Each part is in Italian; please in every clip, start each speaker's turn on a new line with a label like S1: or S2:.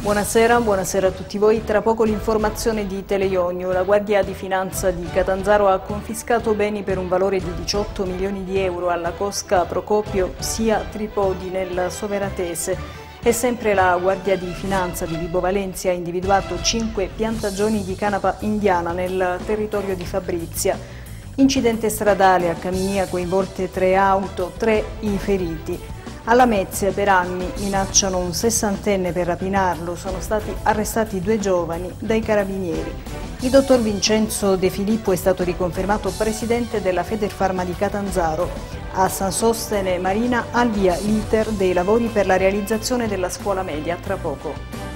S1: Buonasera, buonasera a tutti voi. Tra poco l'informazione di Teleionio. La Guardia di Finanza di Catanzaro ha confiscato beni per un valore di 18 milioni di euro alla Cosca Procopio, sia Tripodi nel Soveratese. E sempre la Guardia di Finanza di Vibo Valencia ha individuato 5 piantagioni di canapa indiana nel territorio di Fabrizia. Incidente stradale a Caminia coinvolte tre auto, tre i feriti. Alla Mezia per anni minacciano un sessantenne per rapinarlo, sono stati arrestati due giovani dai carabinieri. Il dottor Vincenzo De Filippo è stato riconfermato presidente della Federfarma di Catanzaro. A San Sostene Marina al via l'iter dei lavori per la realizzazione della scuola media tra poco.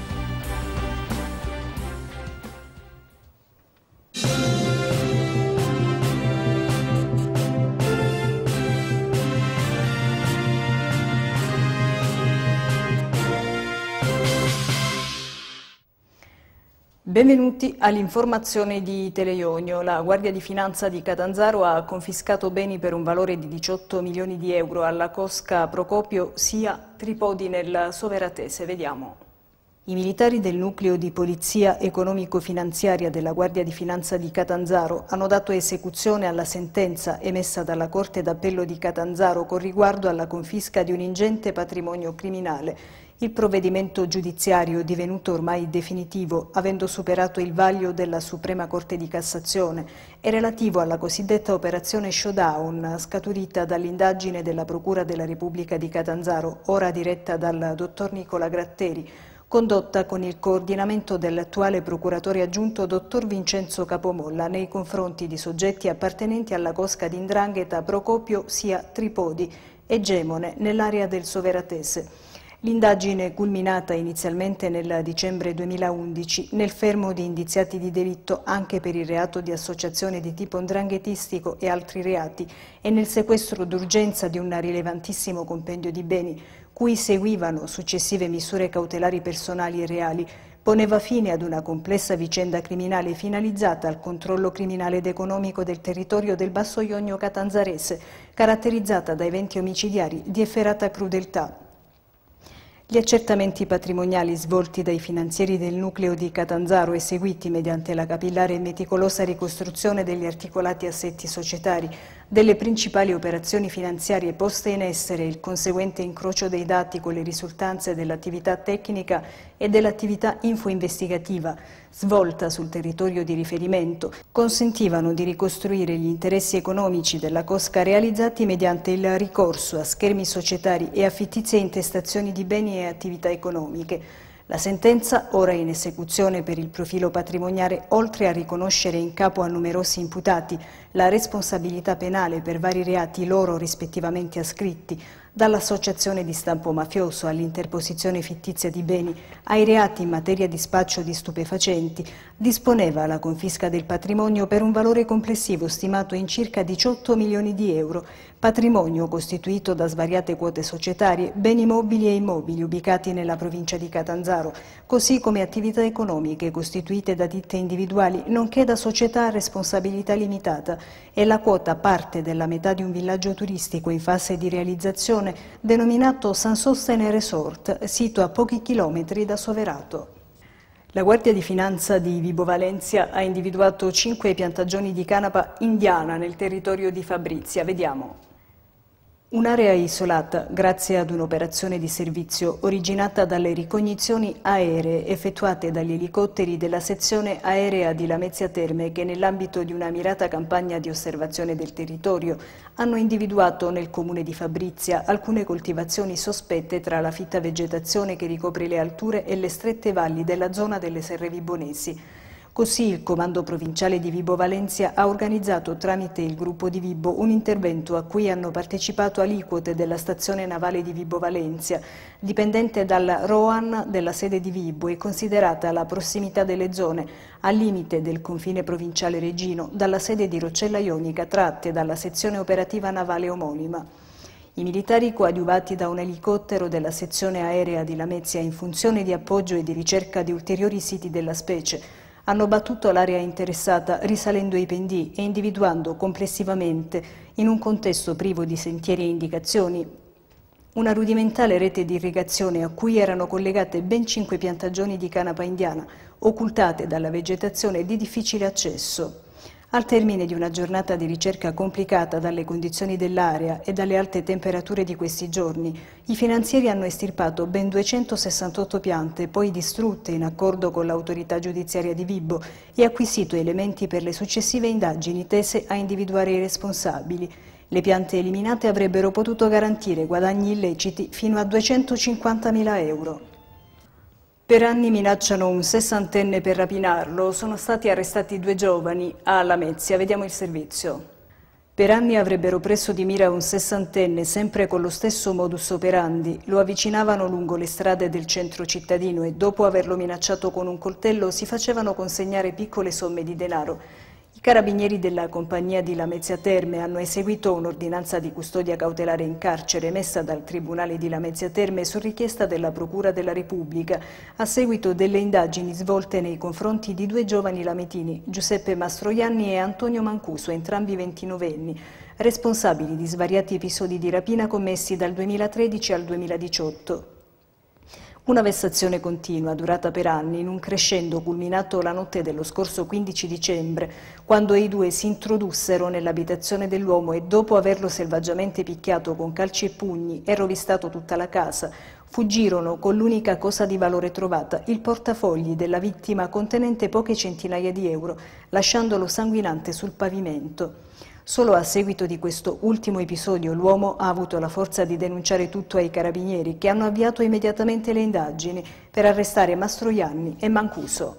S1: Benvenuti all'informazione di Teleionio. La Guardia di Finanza di Catanzaro ha confiscato beni per un valore di 18 milioni di euro alla Cosca Procopio, sia Tripodi nel Soveratese. Vediamo. I militari del nucleo di polizia economico-finanziaria della Guardia di Finanza di Catanzaro hanno dato esecuzione alla sentenza emessa dalla Corte d'Appello di Catanzaro con riguardo alla confisca di un ingente patrimonio criminale il provvedimento giudiziario, divenuto ormai definitivo, avendo superato il vaglio della Suprema Corte di Cassazione, è relativo alla cosiddetta operazione showdown, scaturita dall'indagine della Procura della Repubblica di Catanzaro, ora diretta dal dottor Nicola Gratteri, condotta con il coordinamento dell'attuale procuratore aggiunto dottor Vincenzo Capomolla nei confronti di soggetti appartenenti alla cosca di Indrangheta Procopio sia Tripodi, egemone nell'area del Soveratese. L'indagine culminata inizialmente nel dicembre 2011 nel fermo di indiziati di delitto anche per il reato di associazione di tipo ndranghetistico e altri reati e nel sequestro d'urgenza di un rilevantissimo compendio di beni, cui seguivano successive misure cautelari personali e reali, poneva fine ad una complessa vicenda criminale finalizzata al controllo criminale ed economico del territorio del Basso Ionio catanzarese, caratterizzata da eventi omicidiari di efferata crudeltà, gli accertamenti patrimoniali svolti dai finanzieri del nucleo di Catanzaro eseguiti mediante la capillare e meticolosa ricostruzione degli articolati assetti societari delle principali operazioni finanziarie poste in essere il conseguente incrocio dei dati con le risultanze dell'attività tecnica e dell'attività infoinvestigativa svolta sul territorio di riferimento consentivano di ricostruire gli interessi economici della Cosca realizzati mediante il ricorso a schermi societari e a fittizie intestazioni di beni e attività economiche la sentenza, ora in esecuzione per il profilo patrimoniale, oltre a riconoscere in capo a numerosi imputati la responsabilità penale per vari reati loro rispettivamente ascritti, dall'associazione di stampo mafioso all'interposizione fittizia di beni ai reati in materia di spaccio di stupefacenti, disponeva la confisca del patrimonio per un valore complessivo stimato in circa 18 milioni di euro, patrimonio costituito da svariate quote societarie, beni mobili e immobili ubicati nella provincia di Catanzaro, così come attività economiche costituite da ditte individuali, nonché da società a responsabilità limitata e la quota parte della metà di un villaggio turistico in fase di realizzazione denominato San Sostene Resort, sito a pochi chilometri da Soverato. La Guardia di Finanza di Vibo Valencia ha individuato cinque piantagioni di canapa indiana nel territorio di Fabrizia. Vediamo. Un'area isolata grazie ad un'operazione di servizio originata dalle ricognizioni aeree effettuate dagli elicotteri della sezione aerea di Lamezia Terme che nell'ambito di una mirata campagna di osservazione del territorio hanno individuato nel comune di Fabrizia alcune coltivazioni sospette tra la fitta vegetazione che ricopre le alture e le strette valli della zona delle Serre Vibonesi. Così il Comando Provinciale di Vibo Valencia ha organizzato tramite il gruppo di Vibo un intervento a cui hanno partecipato aliquote della stazione navale di Vibo Valencia, dipendente dal ROAN della sede di Vibo e considerata la prossimità delle zone al limite del confine provinciale regino dalla sede di Roccella Ionica tratte dalla sezione operativa navale omonima. I militari coadiuvati da un elicottero della sezione aerea di Lamezia in funzione di appoggio e di ricerca di ulteriori siti della specie hanno battuto l'area interessata risalendo i pendii e individuando complessivamente, in un contesto privo di sentieri e indicazioni, Una rudimentale rete di irrigazione a cui erano collegate ben cinque piantagioni di canapa indiana, occultate dalla vegetazione di difficile accesso. Al termine di una giornata di ricerca complicata dalle condizioni dell'area e dalle alte temperature di questi giorni, i finanzieri hanno estirpato ben 268 piante, poi distrutte in accordo con l'autorità giudiziaria di Vibo e acquisito elementi per le successive indagini tese a individuare i responsabili. Le piante eliminate avrebbero potuto garantire guadagni illeciti fino a 250.000 euro. Per anni minacciano un sessantenne per rapinarlo. Sono stati arrestati due giovani a Lamezia. Vediamo il servizio. Per anni avrebbero preso di mira un sessantenne, sempre con lo stesso modus operandi. Lo avvicinavano lungo le strade del centro cittadino e dopo averlo minacciato con un coltello si facevano consegnare piccole somme di denaro. I carabinieri della compagnia di Lamezia Terme hanno eseguito un'ordinanza di custodia cautelare in carcere emessa dal Tribunale di Lamezia Terme su richiesta della Procura della Repubblica a seguito delle indagini svolte nei confronti di due giovani lametini, Giuseppe Mastroianni e Antonio Mancuso, entrambi ventinovenni, responsabili di svariati episodi di rapina commessi dal 2013 al 2018. Una vessazione continua, durata per anni, in un crescendo culminato la notte dello scorso 15 dicembre, quando i due si introdussero nell'abitazione dell'uomo e dopo averlo selvaggiamente picchiato con calci e pugni e rovistato tutta la casa, fuggirono con l'unica cosa di valore trovata, il portafogli della vittima contenente poche centinaia di euro, lasciandolo sanguinante sul pavimento. Solo a seguito di questo ultimo episodio l'uomo ha avuto la forza di denunciare tutto ai carabinieri che hanno avviato immediatamente le indagini per arrestare Mastroianni e Mancuso.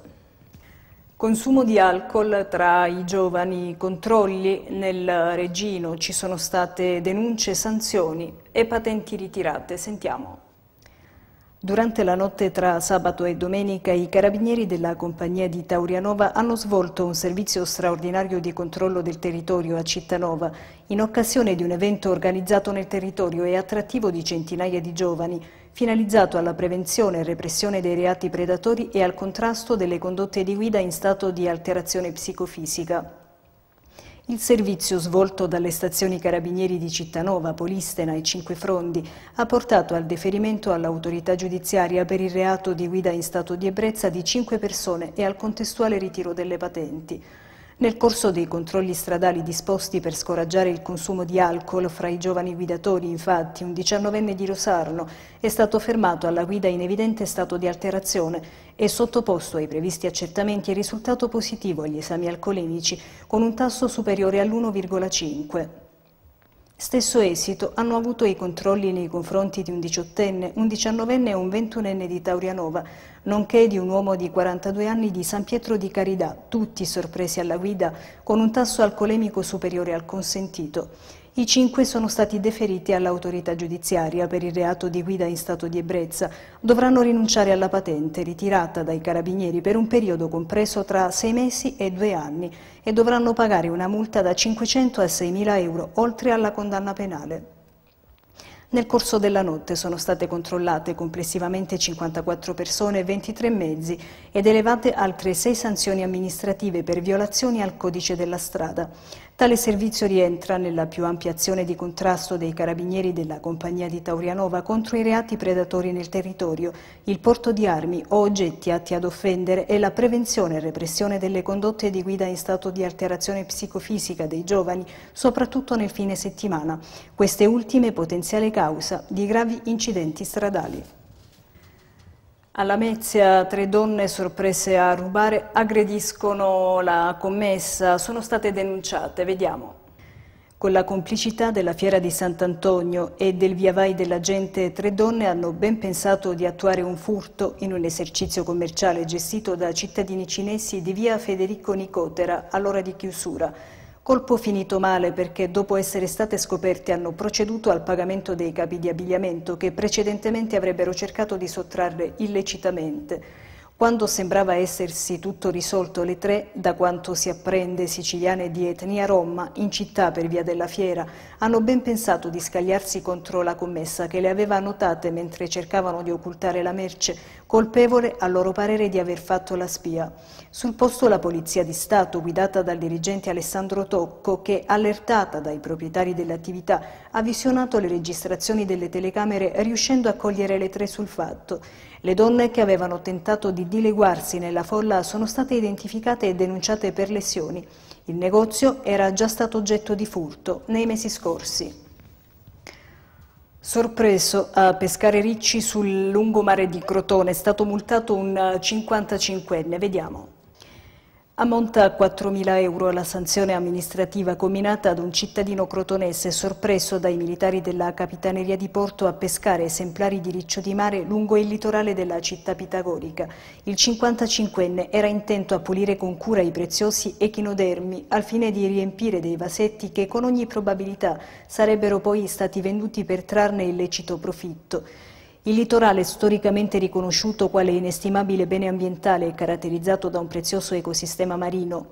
S1: Consumo di alcol tra i giovani, controlli nel Regino, ci sono state denunce, sanzioni e patenti ritirate. Sentiamo. Durante la notte tra sabato e domenica i carabinieri della compagnia di Taurianova hanno svolto un servizio straordinario di controllo del territorio a Cittanova in occasione di un evento organizzato nel territorio e attrattivo di centinaia di giovani finalizzato alla prevenzione e repressione dei reati predatori e al contrasto delle condotte di guida in stato di alterazione psicofisica. Il servizio svolto dalle stazioni carabinieri di Cittanova, Polistena e Cinque Frondi ha portato al deferimento all'autorità giudiziaria per il reato di guida in stato di ebbrezza di cinque persone e al contestuale ritiro delle patenti. Nel corso dei controlli stradali disposti per scoraggiare il consumo di alcol fra i giovani guidatori, infatti, un diciannovenne di Rosarno è stato fermato alla guida in evidente stato di alterazione e sottoposto ai previsti accertamenti e risultato positivo agli esami alcolemici con un tasso superiore all'1,5. Stesso esito hanno avuto i controlli nei confronti di un diciottenne, un diciannovenne e un ventunenne di Taurianova, nonché di un uomo di 42 anni di San Pietro di Carità, tutti sorpresi alla guida con un tasso alcolemico superiore al consentito. I cinque sono stati deferiti all'autorità giudiziaria per il reato di guida in stato di ebbrezza. Dovranno rinunciare alla patente ritirata dai carabinieri per un periodo compreso tra sei mesi e due anni e dovranno pagare una multa da 500 a 6 mila euro oltre alla condanna penale. Nel corso della notte sono state controllate complessivamente 54 persone e 23 mezzi ed elevate altre 6 sanzioni amministrative per violazioni al codice della strada. Tale servizio rientra nella più ampia azione di contrasto dei carabinieri della compagnia di Taurianova contro i reati predatori nel territorio, il porto di armi o oggetti atti ad offendere e la prevenzione e repressione delle condotte di guida in stato di alterazione psicofisica dei giovani, soprattutto nel fine settimana. Queste ultime potenziale causa di gravi incidenti stradali. Alla Mezia tre donne sorprese a rubare aggrediscono la commessa, sono state denunciate, vediamo. Con la complicità della Fiera di Sant'Antonio e del via vai della gente, tre donne hanno ben pensato di attuare un furto in un esercizio commerciale gestito da cittadini cinesi di via Federico Nicotera all'ora di chiusura. Colpo finito male perché dopo essere state scoperte hanno proceduto al pagamento dei capi di abbigliamento che precedentemente avrebbero cercato di sottrarre illecitamente. Quando sembrava essersi tutto risolto, le tre, da quanto si apprende siciliane di etnia rom, in città per via della fiera, hanno ben pensato di scagliarsi contro la commessa che le aveva notate mentre cercavano di occultare la merce, colpevole a loro parere di aver fatto la spia. Sul posto la Polizia di Stato, guidata dal dirigente Alessandro Tocco, che, allertata dai proprietari dell'attività, ha visionato le registrazioni delle telecamere riuscendo a cogliere le tre sul fatto. Le donne che avevano tentato di dileguarsi nella folla sono state identificate e denunciate per lesioni. Il negozio era già stato oggetto di furto nei mesi scorsi. Sorpreso a pescare ricci sul lungomare di Crotone è stato multato un 55enne. Vediamo. Ammonta a 4.000 euro la sanzione amministrativa combinata ad un cittadino crotonese sorpreso dai militari della Capitaneria di Porto a pescare esemplari di riccio di mare lungo il litorale della città pitagorica. Il 55enne era intento a pulire con cura i preziosi echinodermi al fine di riempire dei vasetti che con ogni probabilità sarebbero poi stati venduti per trarne illecito profitto. Il litorale, storicamente riconosciuto quale inestimabile bene ambientale e caratterizzato da un prezioso ecosistema marino,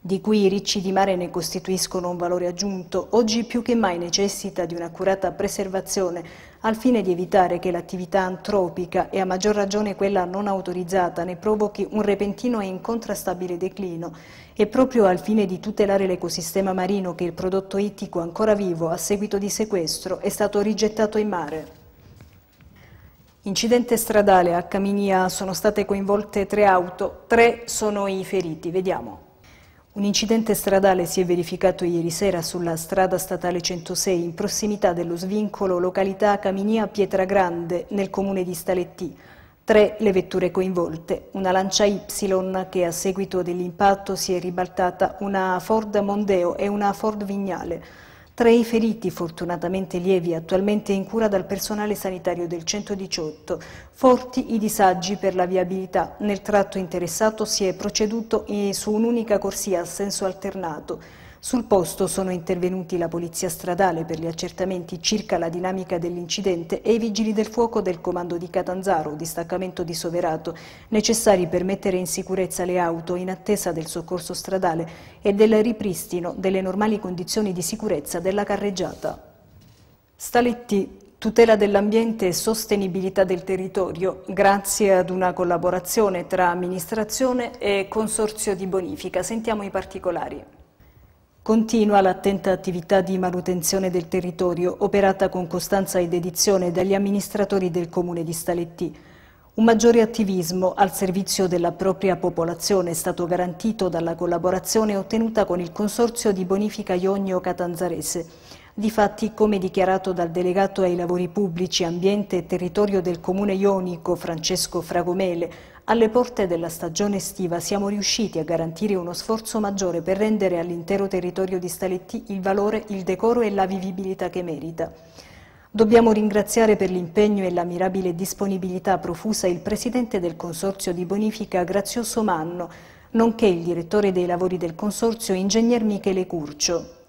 S1: di cui i ricci di mare ne costituiscono un valore aggiunto, oggi più che mai necessita di un'accurata preservazione al fine di evitare che l'attività antropica e a maggior ragione quella non autorizzata ne provochi un repentino e incontrastabile declino e proprio al fine di tutelare l'ecosistema marino che il prodotto ittico ancora vivo a seguito di sequestro è stato rigettato in mare. Incidente stradale a Caminia sono state coinvolte tre auto, tre sono i feriti, vediamo. Un incidente stradale si è verificato ieri sera sulla strada statale 106 in prossimità dello svincolo località Caminia Pietragrande nel comune di Staletti. Tre le vetture coinvolte, una Lancia Y che a seguito dell'impatto si è ribaltata, una Ford Mondeo e una Ford Vignale. Tre i feriti, fortunatamente lievi, attualmente in cura dal personale sanitario del 118. Forti i disagi per la viabilità. Nel tratto interessato si è proceduto su un'unica corsia a senso alternato. Sul posto sono intervenuti la Polizia Stradale per gli accertamenti circa la dinamica dell'incidente e i Vigili del Fuoco del Comando di Catanzaro, distaccamento di Soverato, necessari per mettere in sicurezza le auto in attesa del soccorso stradale e del ripristino delle normali condizioni di sicurezza della carreggiata. Staletti tutela dell'ambiente e sostenibilità del territorio grazie ad una collaborazione tra amministrazione e consorzio di bonifica. Sentiamo i particolari. Continua l'attenta attività di manutenzione del territorio operata con costanza ed edizione dagli amministratori del comune di Staletti. Un maggiore attivismo al servizio della propria popolazione è stato garantito dalla collaborazione ottenuta con il Consorzio di Bonifica Ionio Catanzarese. Difatti, come dichiarato dal delegato ai lavori pubblici, ambiente e territorio del comune ionico Francesco Fragomele, alle porte della stagione estiva siamo riusciti a garantire uno sforzo maggiore per rendere all'intero territorio di Staletti il valore, il decoro e la vivibilità che merita. Dobbiamo ringraziare per l'impegno e la mirabile disponibilità profusa il Presidente del Consorzio di Bonifica Grazioso Manno, nonché il Direttore dei lavori del Consorzio Ingegner Michele Curcio.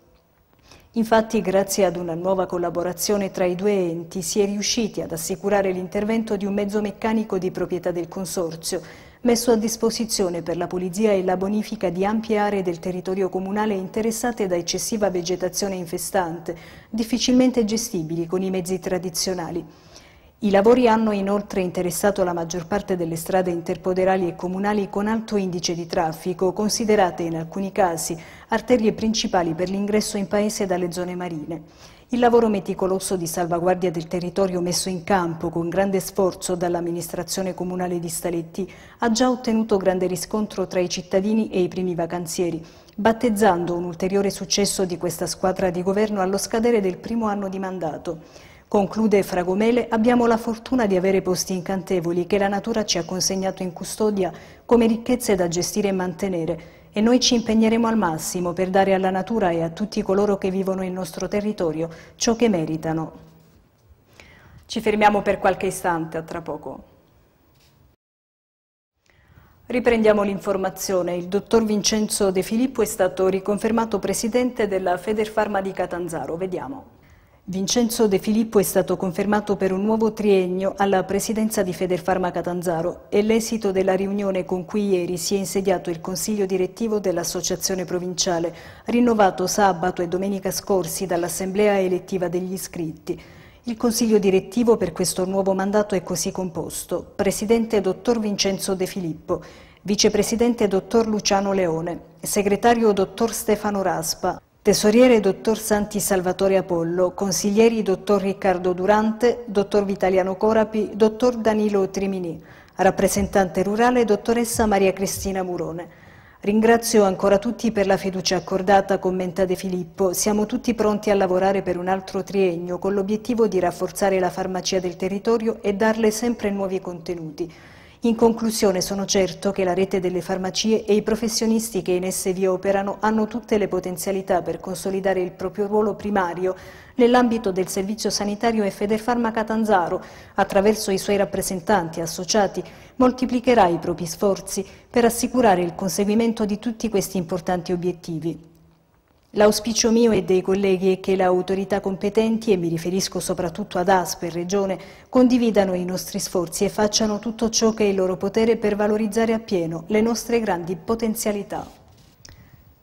S1: Infatti, grazie ad una nuova collaborazione tra i due enti, si è riusciti ad assicurare l'intervento di un mezzo meccanico di proprietà del Consorzio, messo a disposizione per la pulizia e la bonifica di ampie aree del territorio comunale interessate da eccessiva vegetazione infestante, difficilmente gestibili con i mezzi tradizionali. I lavori hanno inoltre interessato la maggior parte delle strade interpoderali e comunali con alto indice di traffico, considerate in alcuni casi arterie principali per l'ingresso in paese dalle zone marine. Il lavoro meticoloso di salvaguardia del territorio messo in campo con grande sforzo dall'amministrazione comunale di Staletti ha già ottenuto grande riscontro tra i cittadini e i primi vacanzieri, battezzando un ulteriore successo di questa squadra di governo allo scadere del primo anno di mandato. Conclude Fragomele, abbiamo la fortuna di avere posti incantevoli che la natura ci ha consegnato in custodia come ricchezze da gestire e mantenere e noi ci impegneremo al massimo per dare alla natura e a tutti coloro che vivono il nostro territorio ciò che meritano. Ci fermiamo per qualche istante, a tra poco. Riprendiamo l'informazione. Il dottor Vincenzo De Filippo è stato riconfermato presidente della Federfarma di Catanzaro. Vediamo. Vincenzo De Filippo è stato confermato per un nuovo triennio alla presidenza di Federfarma Catanzaro e l'esito della riunione con cui ieri si è insediato il consiglio direttivo dell'associazione provinciale, rinnovato sabato e domenica scorsi dall'assemblea elettiva degli iscritti. Il consiglio direttivo per questo nuovo mandato è così composto. Presidente dottor Vincenzo De Filippo, vicepresidente dottor Luciano Leone, segretario dottor Stefano Raspa, Tesoriere dottor Santi Salvatore Apollo, consiglieri dottor Riccardo Durante, dottor Vitaliano Corapi, dottor Danilo Trimini, rappresentante rurale dottoressa Maria Cristina Murone. Ringrazio ancora tutti per la fiducia accordata, commenta De Filippo. Siamo tutti pronti a lavorare per un altro triennio con l'obiettivo di rafforzare la farmacia del territorio e darle sempre nuovi contenuti. In conclusione sono certo che la rete delle farmacie e i professionisti che in esse vi operano hanno tutte le potenzialità per consolidare il proprio ruolo primario nell'ambito del servizio sanitario e Federfarma Catanzaro, attraverso i suoi rappresentanti associati, moltiplicherà i propri sforzi per assicurare il conseguimento di tutti questi importanti obiettivi. L'auspicio mio e dei colleghi è che le autorità competenti, e mi riferisco soprattutto ad ASP e Regione, condividano i nostri sforzi e facciano tutto ciò che è in loro potere per valorizzare appieno le nostre grandi potenzialità.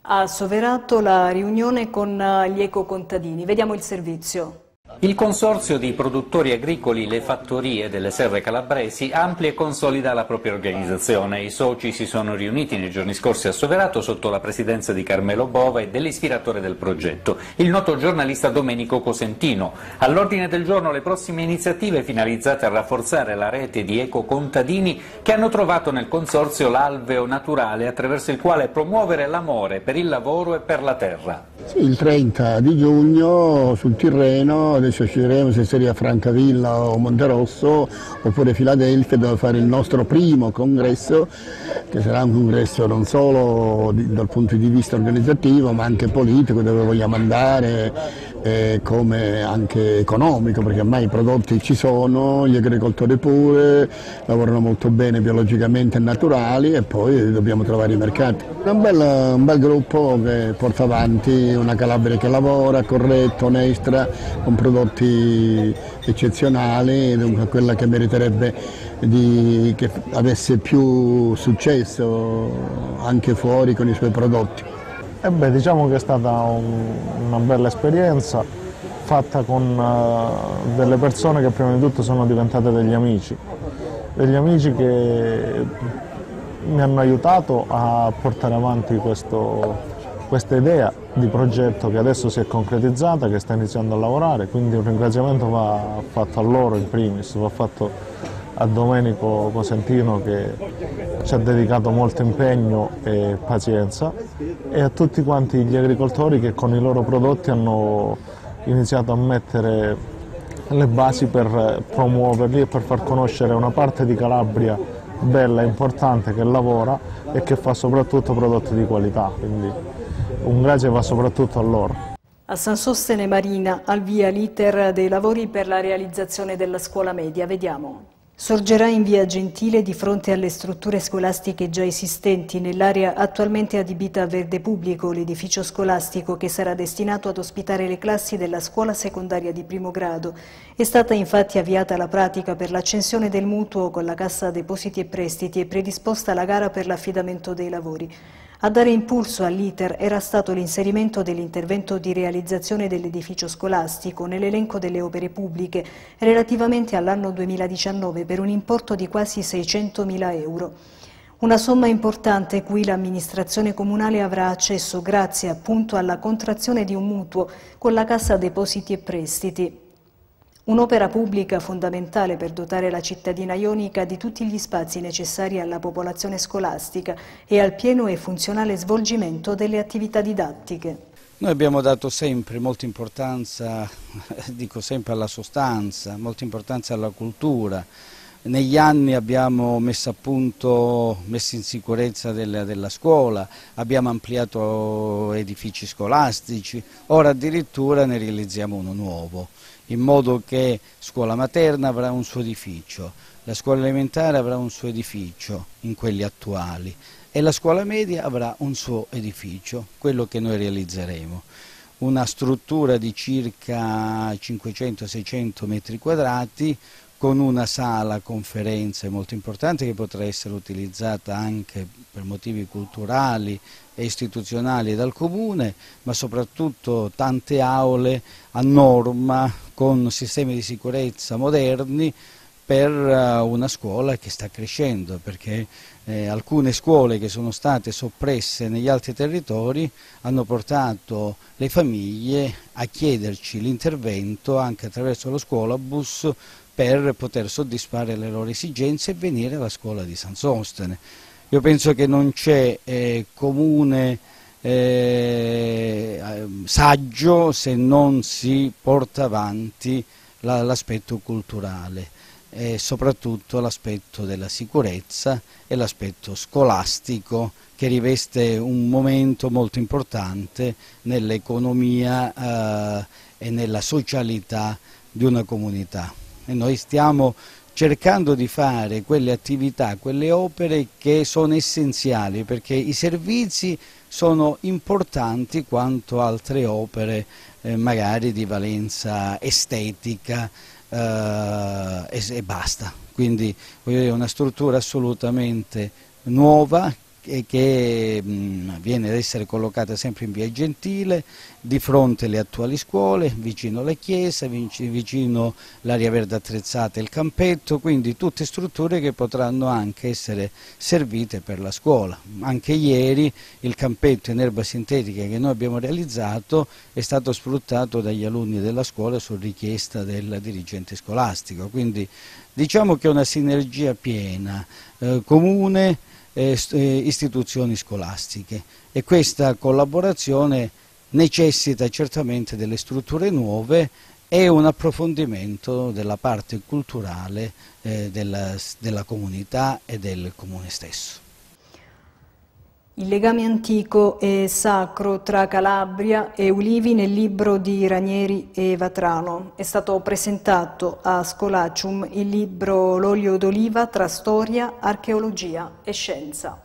S1: Ha soverato la riunione con gli ecocontadini. Vediamo il servizio.
S2: Il consorzio di produttori agricoli Le Fattorie delle Serre Calabresi amplia e consolida la propria organizzazione. I soci si sono riuniti nei giorni scorsi a Soverato sotto la presidenza di Carmelo Bova e dell'ispiratore del progetto, il noto giornalista Domenico Cosentino. All'ordine del giorno le prossime iniziative finalizzate a rafforzare la rete di ecocontadini che hanno trovato nel consorzio l'alveo naturale attraverso il quale promuovere l'amore per il lavoro e per la terra.
S3: Il 30 di giugno sul Tirreno adesso sceglieremo se sia Francavilla o Monterosso oppure Filadelfia dove fare il nostro primo congresso che sarà un congresso non solo di, dal punto di vista organizzativo ma anche politico dove vogliamo andare eh, come anche economico perché ormai i prodotti ci sono, gli agricoltori pure, lavorano molto bene biologicamente e naturali e poi dobbiamo trovare i mercati. Un bel, un bel gruppo che porta avanti una Calabria che lavora, corretta, onesta, con prodotti eccezionali, dunque quella che meriterebbe di, che avesse più successo anche fuori con i suoi prodotti.
S4: Eh beh, diciamo che è stata un, una bella esperienza fatta con uh, delle persone che prima di tutto sono diventate degli amici, degli amici che mi hanno aiutato a portare avanti questo, questa idea di progetto che adesso si è concretizzata, che sta iniziando a lavorare, quindi un ringraziamento va fatto a loro in primis, va fatto a Domenico Cosentino che ci ha dedicato molto impegno e pazienza e a tutti quanti gli agricoltori che con i loro prodotti hanno iniziato a mettere le basi per promuoverli e per far conoscere una parte di Calabria bella importante che lavora e che fa soprattutto prodotti di qualità. Quindi un grazie va soprattutto a loro.
S1: A San Sostene Marina al via l'iter dei lavori per la realizzazione della scuola media. Vediamo. Sorgerà in via Gentile di fronte alle strutture scolastiche già esistenti nell'area attualmente adibita a verde pubblico l'edificio scolastico che sarà destinato ad ospitare le classi della scuola secondaria di primo grado. È stata infatti avviata la pratica per l'accensione del mutuo con la Cassa Depositi e Prestiti e predisposta la gara per l'affidamento dei lavori. A dare impulso all'iter era stato l'inserimento dell'intervento di realizzazione dell'edificio scolastico nell'elenco delle opere pubbliche relativamente all'anno 2019 per un importo di quasi 600.000 euro. Una somma importante cui l'amministrazione comunale avrà accesso grazie appunto alla contrazione di un mutuo con la Cassa Depositi e Prestiti. Un'opera pubblica fondamentale per dotare la cittadina ionica di tutti gli spazi necessari alla popolazione scolastica e al pieno e funzionale svolgimento delle attività didattiche.
S5: Noi abbiamo dato sempre molta importanza, dico sempre alla sostanza, molta importanza alla cultura. Negli anni abbiamo messo a punto, messo in sicurezza della, della scuola, abbiamo ampliato edifici scolastici, ora addirittura ne realizziamo uno nuovo in modo che scuola materna avrà un suo edificio, la scuola elementare avrà un suo edificio in quelli attuali e la scuola media avrà un suo edificio, quello che noi realizzeremo. una struttura di circa 500-600 metri quadrati con una sala conferenze molto importante che potrà essere utilizzata anche per motivi culturali e istituzionali dal Comune, ma soprattutto tante aule a norma con sistemi di sicurezza moderni per eh, una scuola che sta crescendo, perché eh, alcune scuole che sono state soppresse negli altri territori hanno portato le famiglie a chiederci l'intervento anche attraverso lo scuolabus per poter soddisfare le loro esigenze e venire alla scuola di San Sostene. Io penso che non c'è eh, comune eh, saggio se non si porta avanti l'aspetto culturale e soprattutto l'aspetto della sicurezza e l'aspetto scolastico che riveste un momento molto importante nell'economia eh, e nella socialità di una comunità. E noi stiamo cercando di fare quelle attività, quelle opere che sono essenziali perché i servizi sono importanti quanto altre opere eh, magari di valenza estetica eh, e, e, basta. Quindi è una struttura assolutamente nuova che viene ad essere collocata sempre in via Gentile, di fronte alle attuali scuole, vicino alle chiese, vicino l'area verde attrezzata e il campetto, quindi tutte strutture che potranno anche essere servite per la scuola. Anche ieri il campetto in erba sintetica che noi abbiamo realizzato è stato sfruttato dagli alunni della scuola su richiesta del dirigente scolastico, quindi diciamo che è una sinergia piena, eh, comune, eh, istituzioni scolastiche e questa collaborazione necessita certamente delle strutture nuove e un approfondimento della parte culturale eh, della, della comunità e del comune stesso.
S1: Il legame antico e sacro tra Calabria e Ulivi nel libro di Ranieri e Vatrano. È stato presentato a Scolacium il libro L'olio d'oliva tra storia, archeologia e scienza.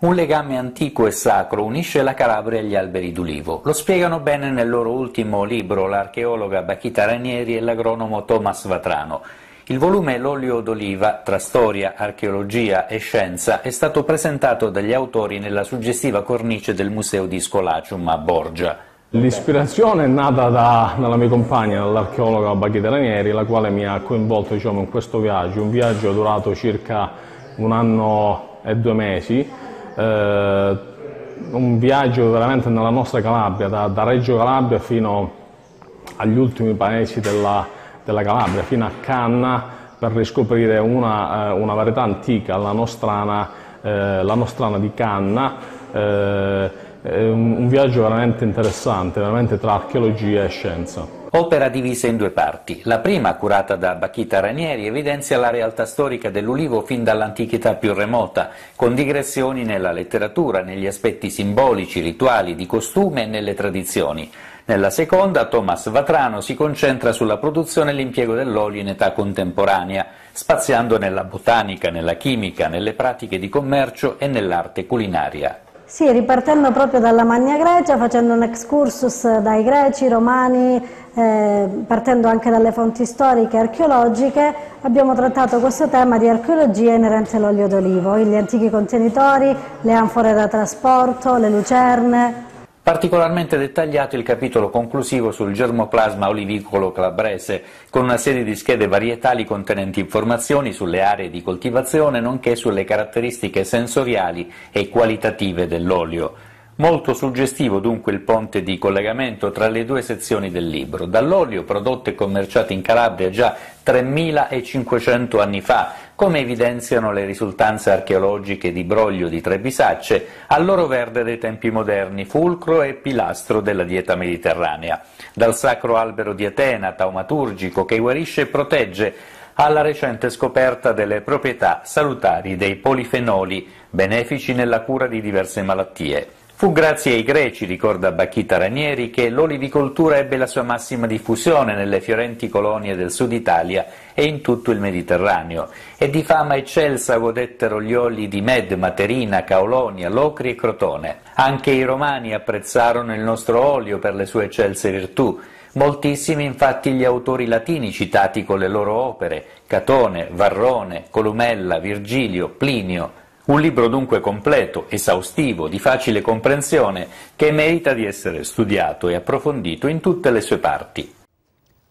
S2: Un legame antico e sacro unisce la Calabria agli alberi d'ulivo. Lo spiegano bene nel loro ultimo libro l'archeologa Bachita Ranieri e l'agronomo Thomas Vatrano. Il volume L'olio d'oliva. Tra storia, archeologia e scienza è stato presentato dagli autori nella suggestiva cornice del Museo di Scolacium a Borgia.
S4: L'ispirazione è nata da, dalla mia compagna, l'archeologa Baghita Ranieri, la quale mi ha coinvolto diciamo, in questo viaggio, un viaggio durato circa un anno e due mesi, eh, un viaggio veramente nella nostra Calabria, da, da Reggio Calabria fino agli ultimi paesi della, della Calabria fino a Canna per riscoprire una, eh, una varietà antica, la nostrana, eh, la nostrana di Canna, eh, un, un viaggio veramente interessante, veramente tra archeologia e scienza.
S2: Opera divisa in due parti. La prima, curata da Bacchita Ranieri, evidenzia la realtà storica dell'ulivo fin dall'antichità più remota, con digressioni nella letteratura, negli aspetti simbolici, rituali, di costume e nelle tradizioni. Nella seconda, Thomas Vatrano si concentra sulla produzione e l'impiego dell'olio in età contemporanea, spaziando nella botanica, nella chimica, nelle pratiche di commercio e nell'arte culinaria.
S6: Sì, ripartendo proprio dalla Magna Grecia, facendo un excursus dai greci, romani, eh, partendo anche dalle fonti storiche e archeologiche, abbiamo trattato questo tema di archeologia inerente all'olio d'olivo, gli antichi contenitori, le anfore da trasporto, le lucerne,
S2: Particolarmente dettagliato il capitolo conclusivo sul germoplasma olivicolo calabrese, con una serie di schede varietali contenenti informazioni sulle aree di coltivazione nonché sulle caratteristiche sensoriali e qualitative dell'olio. Molto suggestivo dunque il ponte di collegamento tra le due sezioni del libro. Dall'olio prodotto e commerciato in Calabria già 3500 anni fa, come evidenziano le risultanze archeologiche di Broglio di Trebisacce, verde dei tempi moderni, fulcro e pilastro della dieta mediterranea. Dal sacro albero di Atena, taumaturgico, che guarisce e protegge, alla recente scoperta delle proprietà salutari dei polifenoli, benefici nella cura di diverse malattie. Fu grazie ai greci, ricorda Bacchita Ranieri, che l'olivicoltura ebbe la sua massima diffusione nelle fiorenti colonie del sud Italia e in tutto il Mediterraneo, e di fama eccelsa godettero gli oli di Med, Materina, Caolonia, Locri e Crotone. Anche i romani apprezzarono il nostro olio per le sue eccelse virtù, Moltissimi infatti gli autori latini citati con le loro opere, Catone, Varrone, Columella, Virgilio, Plinio, un libro dunque completo, esaustivo, di facile comprensione, che merita di essere studiato e approfondito in tutte le sue parti.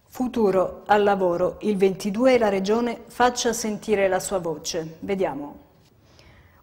S1: Futuro al lavoro, il 22 la Regione faccia sentire la sua voce. Vediamo.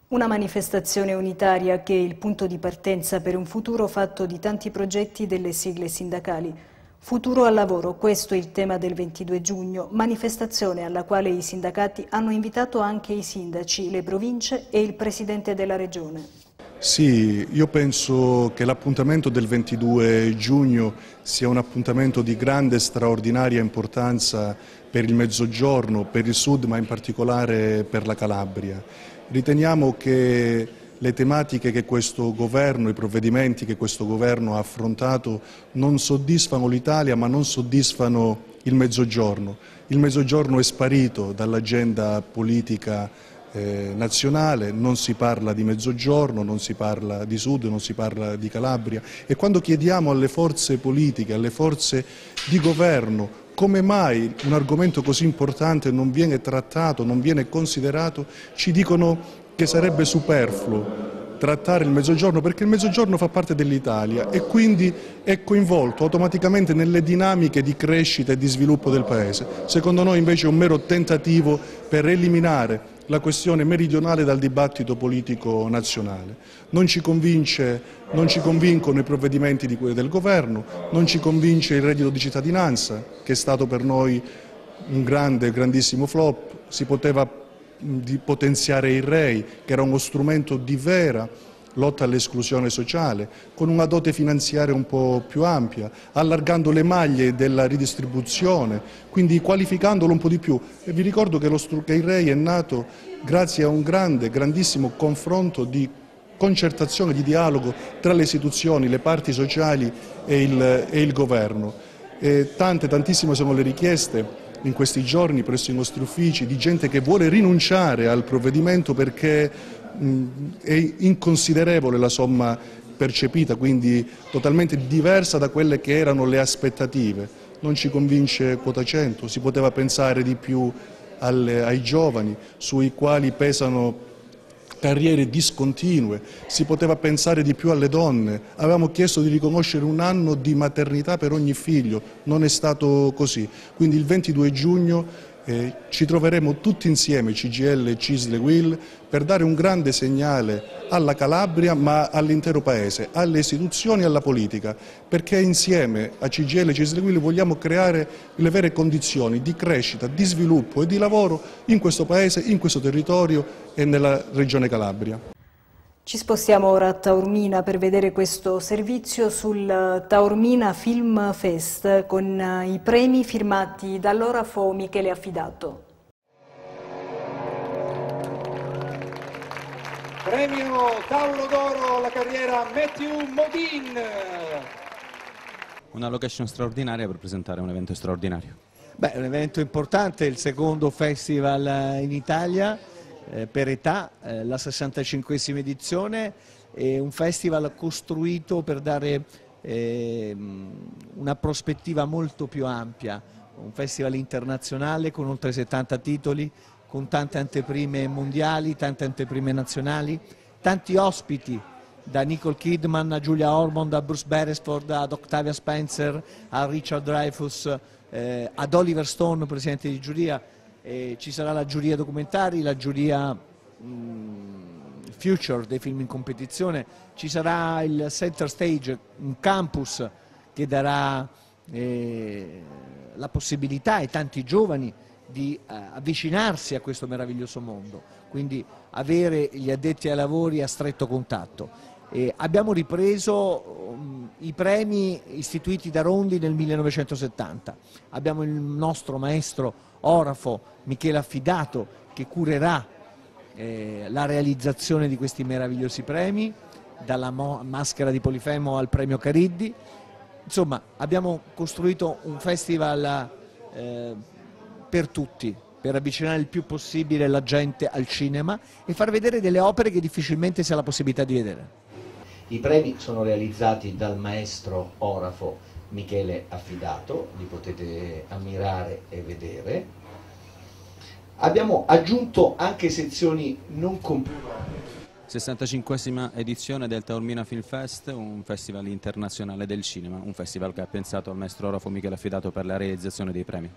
S1: Una manifestazione unitaria che è il punto di partenza per un futuro fatto di tanti progetti delle sigle sindacali Futuro al lavoro, questo è il tema del 22 giugno, manifestazione alla quale i sindacati hanno invitato anche i sindaci, le province e il Presidente della Regione.
S7: Sì, io penso che l'appuntamento del 22 giugno sia un appuntamento di grande e straordinaria importanza per il Mezzogiorno, per il Sud, ma in particolare per la Calabria. Riteniamo che le tematiche che questo governo, i provvedimenti che questo governo ha affrontato non soddisfano l'Italia ma non soddisfano il Mezzogiorno. Il Mezzogiorno è sparito dall'agenda politica eh, nazionale, non si parla di Mezzogiorno, non si parla di Sud, non si parla di Calabria e quando chiediamo alle forze politiche, alle forze di governo come mai un argomento così importante non viene trattato, non viene considerato, ci dicono che sarebbe superfluo trattare il Mezzogiorno perché il Mezzogiorno fa parte dell'Italia e quindi è coinvolto automaticamente nelle dinamiche di crescita e di sviluppo del Paese. Secondo noi invece è un mero tentativo per eliminare la questione meridionale dal dibattito politico nazionale. Non ci, non ci convincono i provvedimenti del Governo, non ci convince il reddito di cittadinanza che è stato per noi un grande, grandissimo flop, si poteva di potenziare il REI, che era uno strumento di vera lotta all'esclusione sociale, con una dote finanziaria un po' più ampia, allargando le maglie della ridistribuzione, quindi qualificandolo un po' di più. E vi ricordo che, lo, che il REI è nato grazie a un grande, grandissimo confronto di concertazione, di dialogo tra le istituzioni, le parti sociali e il, e il governo. E tante, tantissime sono le richieste in questi giorni presso i nostri uffici di gente che vuole rinunciare al provvedimento perché mh, è inconsiderevole la somma percepita, quindi totalmente diversa da quelle che erano le aspettative. Non ci convince quota 100, si poteva pensare di più alle, ai giovani sui quali pesano carriere discontinue, si poteva pensare di più alle donne, avevamo chiesto di riconoscere un anno di maternità per ogni figlio, non è stato così. Quindi il 22 giugno eh, ci troveremo tutti insieme, CGL, CISL e WIL, per dare un grande segnale alla Calabria ma all'intero Paese, alle istituzioni e alla politica, perché insieme a CGL, CISL e WIL vogliamo creare le vere condizioni di crescita, di sviluppo e di lavoro in questo Paese, in questo territorio e nella Regione Calabria.
S1: Ci spostiamo ora a Taormina per vedere questo servizio sul Taormina Film Fest con eh, i premi firmati da Laura Fomi che le ha affidato.
S8: Premio Tauro d'Oro alla carriera Matthew Modin.
S9: Una location straordinaria per presentare un evento straordinario.
S10: Beh, un evento importante, il secondo festival eh, in Italia eh, per età, eh, la 65esima edizione, è un festival costruito per dare eh, una prospettiva molto più ampia, un festival internazionale con oltre 70 titoli, con tante anteprime mondiali, tante anteprime nazionali, tanti ospiti da Nicole Kidman a Julia Ormond a Bruce Beresford ad Octavia Spencer a Richard Dreyfus eh, ad Oliver Stone, presidente di giuria, eh, ci sarà la giuria documentari, la giuria mh, future dei film in competizione, ci sarà il center stage, un campus che darà eh, la possibilità ai tanti giovani di eh, avvicinarsi a questo meraviglioso mondo, quindi avere gli addetti ai lavori a stretto contatto. Eh, abbiamo ripreso um, i premi istituiti da Rondi nel 1970, abbiamo il nostro maestro orafo Michele Affidato che curerà eh, la realizzazione di questi meravigliosi premi. dalla maschera di Polifemo al premio Cariddi. Insomma, abbiamo costruito un festival eh, per tutti, per avvicinare il più possibile la gente al cinema e far vedere delle opere che difficilmente si ha la possibilità di vedere.
S11: I premi sono realizzati dal maestro orafo Michele Affidato, li potete ammirare e vedere. Abbiamo aggiunto anche sezioni non completate
S9: 65esima edizione del Taormina Film Fest, un festival internazionale del cinema, un festival che ha pensato al maestro Orafo Michele Affidato per la realizzazione dei premi.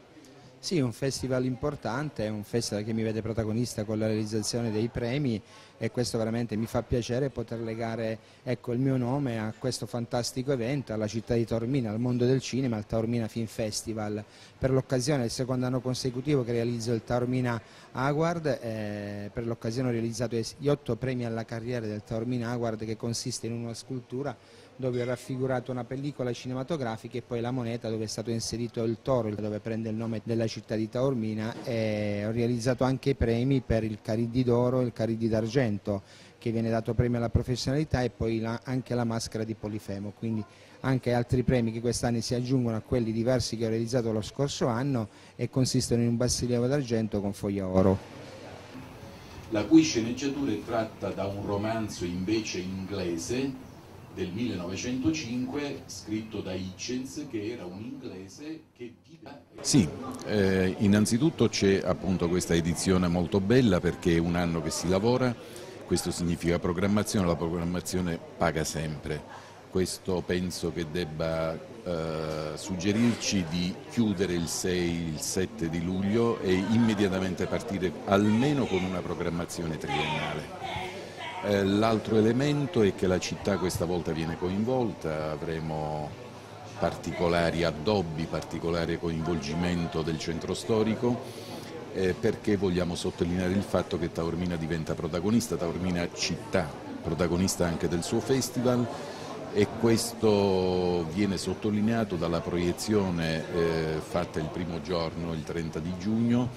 S12: Sì, un festival importante, un festival che mi vede protagonista con la realizzazione dei premi e questo veramente mi fa piacere poter legare ecco, il mio nome a questo fantastico evento, alla città di Taormina, al mondo del cinema, al Taormina Film Festival. Per l'occasione è il secondo anno consecutivo che realizzo il Taormina Award, eh, per l'occasione ho realizzato gli otto premi alla carriera del Taormina Award che consiste in una scultura dove ho raffigurato una pellicola cinematografica e poi la moneta dove è stato inserito il toro, dove prende il nome della città di Taormina e ho realizzato anche i premi per il Cariddi d'Oro e il Cariddi d'Argento che viene dato premio alla professionalità e poi la, anche la maschera di Polifemo, quindi anche altri premi che quest'anno si aggiungono a quelli diversi che ho realizzato lo scorso anno e consistono in un bassilevo d'argento con foglia oro.
S13: La cui sceneggiatura è tratta da un romanzo invece inglese del 1905 scritto da Hitchens che era un inglese che...
S14: Sì, eh, innanzitutto c'è appunto questa edizione molto bella perché è un anno che si lavora, questo significa programmazione, la programmazione paga sempre. Questo penso che debba eh, suggerirci di chiudere il 6, il 7 di luglio e immediatamente partire almeno con una programmazione triennale. Eh, l'altro elemento è che la città questa volta viene coinvolta, avremo particolari addobbi, particolare coinvolgimento del centro storico eh, perché vogliamo sottolineare il fatto che Taormina diventa protagonista, Taormina città, protagonista anche del suo festival e questo viene sottolineato dalla proiezione eh, fatta il primo giorno, il 30 di giugno,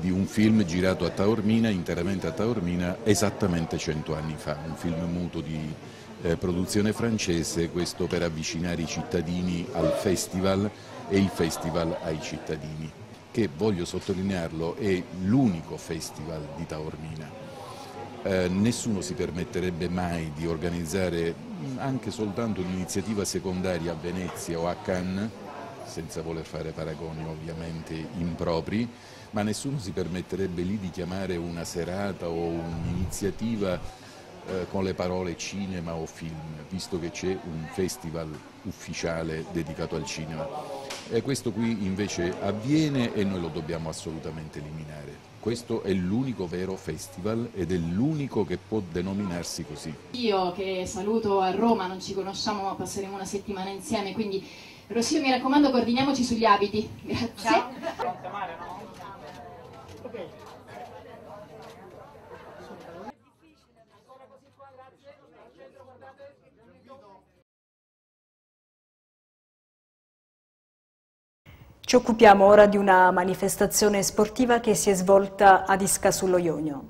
S14: di un film girato a Taormina, interamente a Taormina, esattamente cento anni fa, un film muto di eh, produzione francese, questo per avvicinare i cittadini al festival e il festival ai cittadini, che voglio sottolinearlo è l'unico festival di Taormina. Eh, nessuno si permetterebbe mai di organizzare anche soltanto un'iniziativa secondaria a Venezia o a Cannes, senza voler fare paragoni ovviamente impropri, ma nessuno si permetterebbe lì di chiamare una serata o un'iniziativa eh, con le parole cinema o film, visto che c'è un festival ufficiale dedicato al cinema. E questo qui invece avviene e noi lo dobbiamo assolutamente eliminare. Questo è l'unico vero festival ed è l'unico che può denominarsi così.
S15: Io che saluto a Roma, non ci conosciamo ma passeremo una settimana insieme, quindi Rossio mi raccomando coordiniamoci sugli abiti. Grazie. Ciao.
S1: Ci occupiamo ora di una manifestazione sportiva che si è svolta ad Isca sullo Ionio.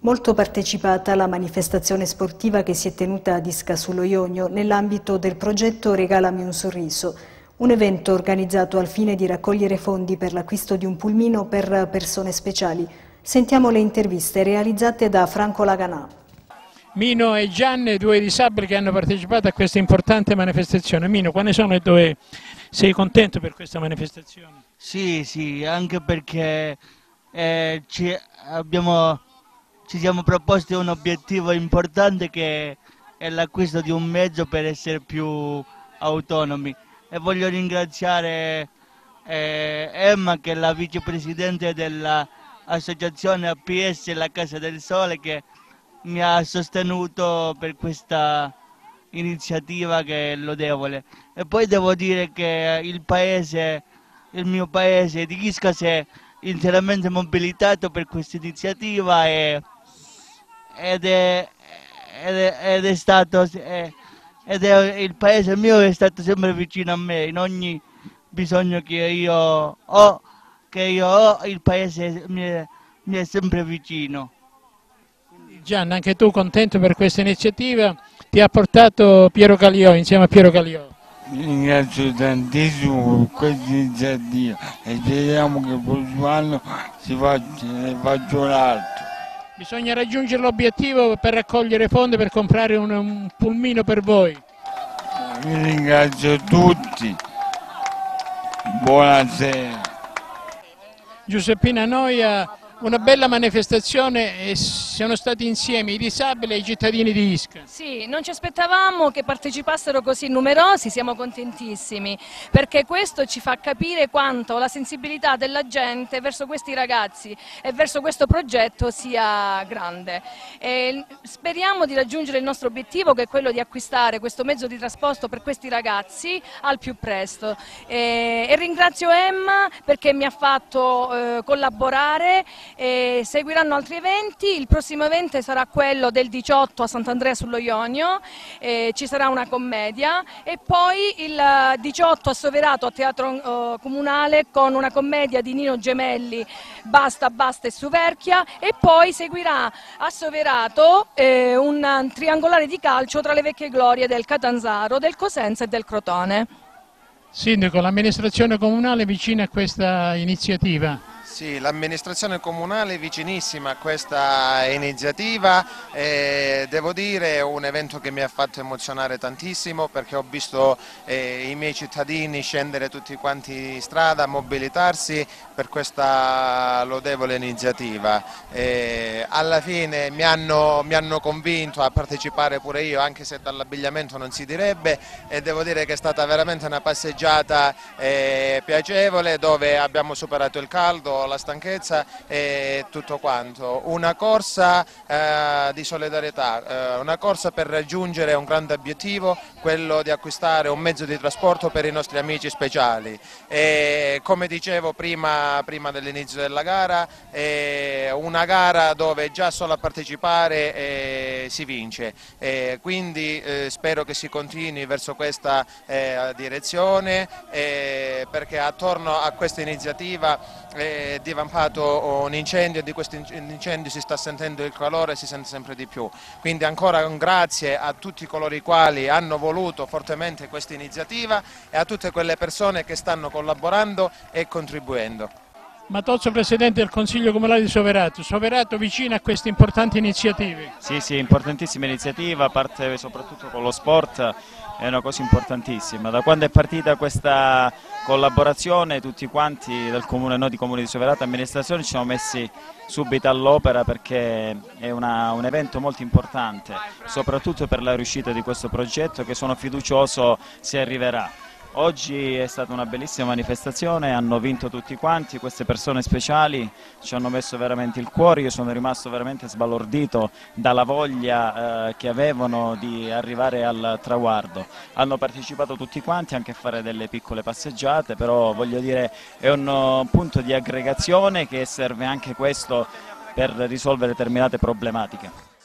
S1: Molto partecipata la manifestazione sportiva che si è tenuta ad Isca sullo Ionio nell'ambito del progetto Regalami un sorriso, un evento organizzato al fine di raccogliere fondi per l'acquisto di un pulmino per persone speciali. Sentiamo le interviste realizzate da Franco Laganà.
S16: Mino e Gianni, due disabili che hanno partecipato a questa importante manifestazione. Mino, quali sono i tuoi sei contento per questa manifestazione?
S17: Sì, sì, anche perché eh, ci, abbiamo, ci siamo proposti un obiettivo importante che è l'acquisto di un mezzo per essere più autonomi. E voglio ringraziare eh, Emma che è la vicepresidente dell'associazione APS La Casa del Sole che mi ha sostenuto per questa iniziativa che è lodevole. E poi devo dire che il paese, il mio paese di Chisca si è interamente mobilitato per questa iniziativa e, ed, è, ed, è, ed, è, stato ed è il paese mio è stato sempre vicino a me in ogni bisogno che io ho, che io ho il paese mi è, mi è sempre vicino.
S16: Gianna, anche tu contento per questa iniziativa? ti ha portato Piero Caliò insieme a Piero Caliò?
S18: Ringrazio tantissimo per questa iniziativa e speriamo che il prossimo anno si faccia, faccia un altro.
S16: Bisogna raggiungere l'obiettivo per raccogliere fondi per comprare un, un pulmino per voi.
S18: Vi ringrazio tutti. Buonasera.
S16: Giuseppina Noia, una bella manifestazione e siamo stati insieme i disabili e i cittadini di Isca.
S19: Sì, non ci aspettavamo che partecipassero così numerosi, siamo contentissimi, perché questo ci fa capire quanto la sensibilità della gente verso questi ragazzi e verso questo progetto sia grande. E speriamo di raggiungere il nostro obiettivo che è quello di acquistare questo mezzo di trasporto per questi ragazzi al più presto. E, ringrazio Emma perché mi ha fatto eh, collaborare e seguiranno altri eventi, il prossimo evento sarà quello del 18 a Sant'Andrea sullo Ionio, eh, ci sarà una commedia e poi il 18 a Soverato a Teatro eh, Comunale con una commedia di Nino Gemelli, Basta, Basta e Suverchia e poi seguirà a Soverato eh, un triangolare di calcio tra le vecchie glorie del Catanzaro, del Cosenza e del Crotone.
S16: Sindaco, l'amministrazione comunale è vicina a questa iniziativa.
S20: Sì, l'amministrazione comunale è vicinissima a questa iniziativa e devo dire è un evento che mi ha fatto emozionare tantissimo perché ho visto eh, i miei cittadini scendere tutti quanti in strada, mobilitarsi per questa lodevole iniziativa. E alla fine mi hanno, mi hanno convinto a partecipare pure io anche se dall'abbigliamento non si direbbe e devo dire che è stata veramente una passeggiata eh, piacevole dove abbiamo superato il caldo, la stanchezza e tutto quanto. Una corsa eh, di solidarietà, eh, una corsa per raggiungere un grande obiettivo, quello di acquistare un mezzo di trasporto per i nostri amici speciali. E, come dicevo prima, prima dell'inizio della gara, è una gara dove già solo a partecipare eh, si vince. Quindi eh, spero che si continui verso questa eh, direzione perché attorno a questa iniziativa è divampato un incendio e di questo incendio si sta sentendo il calore e si sente sempre di più. Quindi ancora un grazie a tutti coloro i quali hanno voluto fortemente questa iniziativa e a tutte quelle persone che stanno collaborando e contribuendo.
S16: Matozzo, Presidente del Consiglio Comunale di Soverato. Soverato vicino a queste importanti iniziative.
S21: Sì, sì, importantissima iniziativa, parte soprattutto con lo sport, è una cosa importantissima. Da quando è partita questa collaborazione tutti quanti del comune, noi di Comune di Soverato amministrazione ci siamo messi subito all'opera perché è una, un evento molto importante, soprattutto per la riuscita di questo progetto che sono fiducioso si arriverà. Oggi è stata una bellissima manifestazione, hanno vinto tutti quanti, queste persone speciali ci hanno messo veramente il cuore, io sono rimasto veramente sbalordito dalla voglia eh, che avevano di arrivare al traguardo. Hanno partecipato tutti quanti anche a fare delle piccole passeggiate, però voglio dire è un uh, punto di aggregazione che serve anche questo per risolvere determinate problematiche.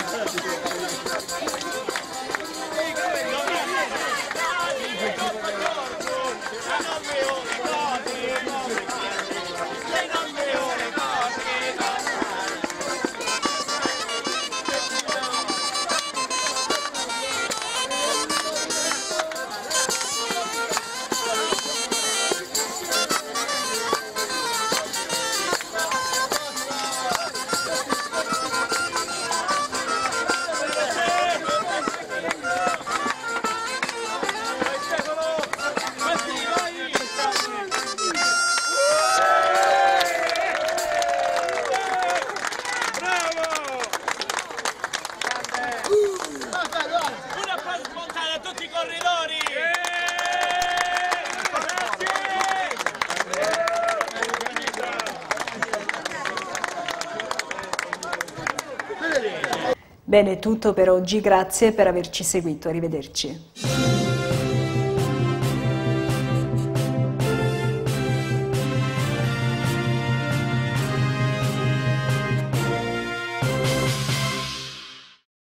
S21: すごい。
S1: Bene, tutto per oggi, grazie per averci seguito, arrivederci.